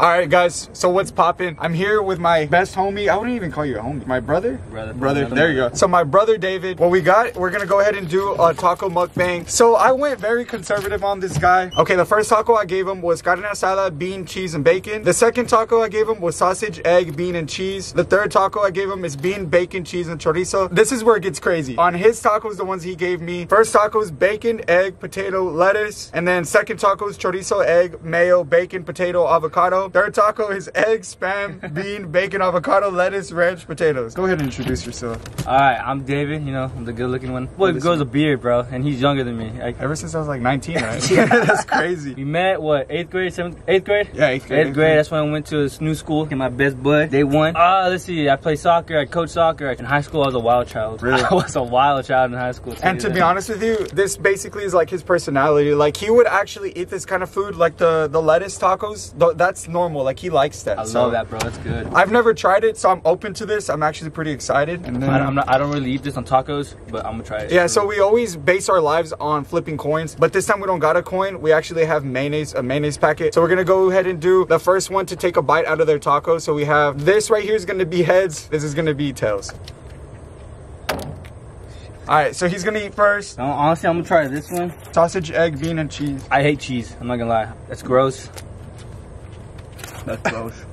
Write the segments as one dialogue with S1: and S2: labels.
S1: All right, guys. So what's popping? I'm here with my best homie. I wouldn't even call you a homie. My brother.
S2: Brother.
S1: Brother.
S2: Brother.
S1: There you go. So my brother David. What we got? We're gonna go ahead and do a taco mukbang. So I went very conservative on this guy. Okay, the first taco I gave him was carne asada, bean, cheese, and bacon. The second taco I gave him was sausage, egg, bean, and cheese. The third taco I gave him is bean, bacon, cheese, and chorizo. This is where it gets crazy. On his tacos, the ones he gave me, first tacos, bacon, egg, potato, lettuce, and then second tacos, chorizo, egg, mayo, bacon, potato, avocado. Third taco is egg, spam, bean, bacon, avocado, lettuce, ranch, potatoes. Go ahead and introduce yourself.
S2: All right, I'm David. You know, I'm the good-looking one. Boy
S1: this
S2: grows a beard, bro, and he's younger than me. I,
S1: Ever since I was like 19, right? That's crazy.
S2: we met what eighth grade, seventh, eighth grade.
S1: Yeah, eighth grade.
S2: Eighth grade. That's when I went to this new school. And my best bud, day one. Ah, let's see. I played soccer. I coached soccer. In high school, I was a wild child.
S1: Really?
S2: I was a wild child in high school.
S1: And to
S2: that.
S1: be honest with you, this basically is like his personality. Like he would actually eat this kind of food, like the the lettuce tacos. That's normal. Like he likes that.
S2: I
S1: So,
S2: love that, bro. That's good.
S1: I've never tried it, so I'm open to this. I'm actually pretty excited. And then,
S2: I, I'm not, I don't really eat this on tacos, but I'm gonna try it.
S1: yeah, so we always base our lives on flipping coins, but this time we don't got a coin. We actually have mayonnaise, a mayonnaise packet. So we're gonna go ahead and do the first one to take a bite out of their taco. So we have this right here is gonna be heads. This is gonna be tails. All right, so he's gonna eat first.
S2: No, honestly, I'm gonna try this one.
S1: Sausage, egg, bean, and cheese.
S2: I hate cheese. I'm not gonna lie. That's gross. That's gross.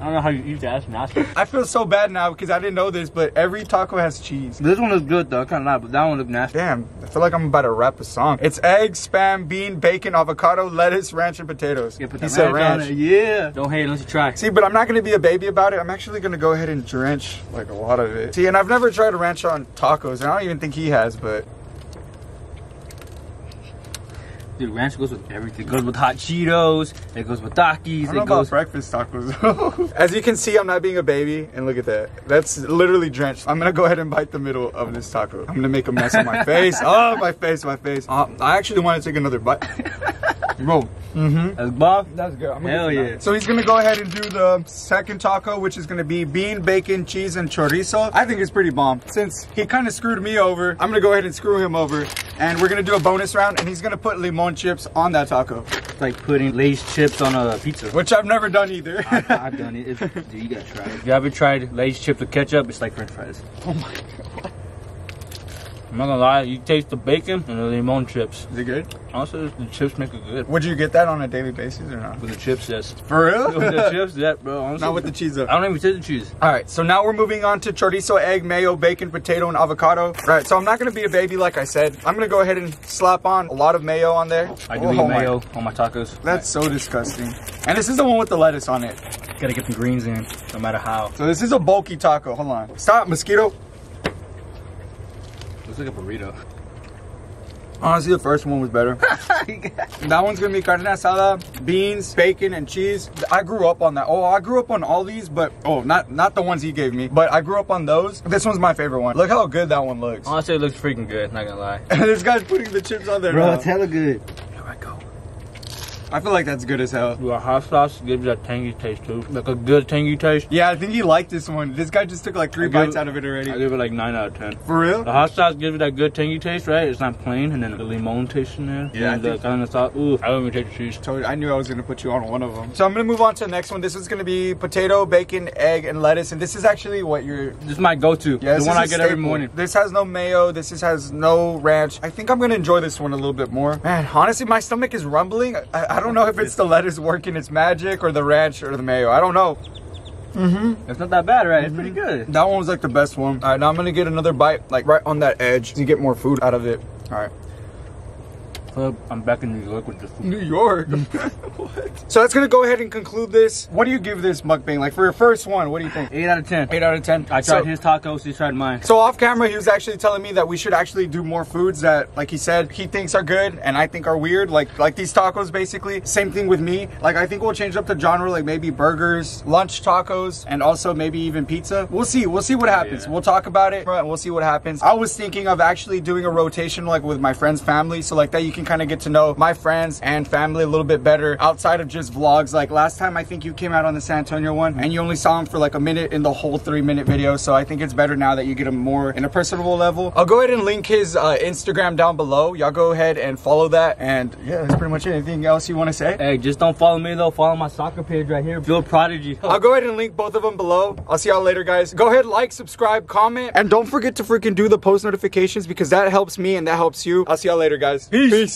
S2: I don't know how you eat that. That's nasty.
S1: I feel so bad now because I didn't know this, but every taco has cheese.
S2: This one is good though. I can't lie, but that one looks nasty.
S1: Damn, I feel like I'm about to rap a song. It's egg, spam, bean, bacon, avocado, lettuce, ranch, and potatoes.
S2: Yeah, put
S1: he said
S2: ranch on
S1: ranch.
S2: it. Yeah. Don't hate unless you try.
S1: See, but I'm not gonna be a baby about it. I'm actually gonna go ahead and drench like a lot of it. See, and I've never tried a ranch on tacos, and I don't even think he has, but
S2: Dude, ranch goes with everything. It goes with hot Cheetos. It goes with
S1: I
S2: Takis. It goes.
S1: about breakfast tacos. As you can see, I'm not being a baby, and look at that. That's literally drenched. I'm gonna go ahead and bite the middle of this taco. I'm gonna make a mess of my face. Oh, my face, my face. Uh, I actually want to take another bite. Bro. Mm-hmm.
S2: That's bomb.
S1: That's good. I'm
S2: Hell yeah.
S1: now. So he's gonna go ahead and do the second taco, which is gonna be bean, bacon, cheese, and chorizo. I think it's pretty bomb. Since he kind of screwed me over, I'm gonna go ahead and screw him over. And we're gonna do a bonus round, and he's gonna put limon chips on that taco,
S2: It's like putting Lay's chips on a pizza.
S1: which I've never done either.
S2: I've done it. It's, dude, you gotta try it. If you haven't tried Lay's chips with ketchup, it's like French fries.
S1: oh my god.
S2: I'm not gonna lie, you taste the bacon and the lemon chips.
S1: Is it good?
S2: Also, the chips make it good.
S1: Would you get that on a daily basis or not?
S2: With the chips, yes.
S1: For
S2: with the
S1: real?
S2: chips, yeah, bro. Honestly,
S1: not with the cheese though.
S2: I don't even taste the cheese.
S1: All right, so now we're moving on to chorizo, egg, mayo, bacon, potato, and avocado. All right, so I'm not gonna be a baby like I said. I'm gonna go ahead and slap on a lot of mayo on there.
S2: I do
S1: Oh
S2: eat
S1: my-
S2: mayo on my tacos.
S1: That's so disgusting. And this is the one with the lettuce on it.
S2: Gotta get some greens in, no matter how.
S1: So this is a bulky taco. Hold on. Stop, mosquito.
S2: Looks like a burrito.
S1: Honestly, the first one was better. that one's gonna be carne asada, beans, bacon, and cheese. I grew up on that. Oh, I grew up on all these, but oh, not not the ones he gave me, but I grew up on those. This one's my favorite one. Look how good that one looks.
S2: Honestly, it looks freaking good. Not gonna lie.
S1: This guy's putting the chips on there. Bro, now.
S2: hella good. I
S1: feel like that's good as hell.
S2: Dude, our hot sauce gives that tangy taste too. Like a good tangy taste.
S1: Yeah, I think he liked this one. This guy just took like three bites
S2: it-
S1: out of it already.
S2: I give it like 9 out of 10.
S1: For real?
S2: The hot sauce gives it that good tangy taste, right? It's not plain, and then the lemon taste in there.
S1: Yeah, I
S2: and the
S1: think-
S2: kind of sauce. Ooh, I don't even take the cheese.
S1: Told you- I knew I was gonna put you on one of them. So I'm gonna move on to the next one. This is gonna be potato, bacon, egg, and lettuce. And this is actually what you're.
S2: This is my go-to.
S1: Yeah,
S2: the
S1: this
S2: one I
S1: a
S2: get every morning.
S1: This has no mayo. This is, has no ranch. I think I'm gonna enjoy this one a little bit more. Man, honestly, my stomach is rumbling. I, I don't know if it's the lettuce working its magic or the ranch or the mayo. I don't know.
S2: It's not that bad, right? It's
S1: Mm-hmm.
S2: pretty good.
S1: That one was like the best one. All right, now I'm gonna get another bite, like right on that edge, to get more food out of it. All right.
S2: Club, I'm back in New York with this food.
S1: New York. Mm. what? So that's gonna go ahead and conclude this. What do you give this mukbang? Like for your first one, what do you think?
S2: 8 out of 10.
S1: Eight out of ten.
S2: I tried
S1: So-
S2: his tacos, he tried mine.
S1: So off camera, he was actually telling me that we should actually do more foods that, like he said, he thinks are good and I think are weird. Like like these tacos, basically. Same thing with me. Like I think we'll change up the genre, like maybe burgers, lunch tacos, and also maybe even pizza. We'll see. We'll see what happens.
S2: yeah.
S1: We'll talk about it. and We'll see what happens. I was thinking of actually doing a rotation, like with my friend's family, so like that you can can kind of get to know my friends and family a little bit better outside of just vlogs. Like last time, I think you came out on the San Antonio one and you only saw him for like a minute in the whole three minute video. So I think it's better now that you get him more in a personable level. I'll go ahead and link his uh, Instagram down below. Y'all go ahead and follow that. And yeah, that's pretty much it. Anything else you want to say?
S2: Hey, just don't follow me though. Follow my soccer page right here, Field Prodigy.
S1: I'll go ahead and link both of them below. I'll see y'all later, guys. Go ahead, like, subscribe, comment, and don't forget to freaking do the post notifications because that helps me and that helps you. I'll see y'all later, guys. Peace. Peace.